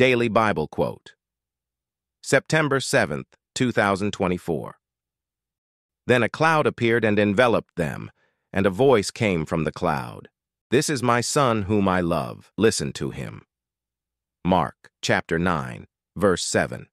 Daily Bible Quote. September 7th, 2024. Then a cloud appeared and enveloped them, and a voice came from the cloud. This is my son whom I love. Listen to him. Mark chapter 9, verse 7.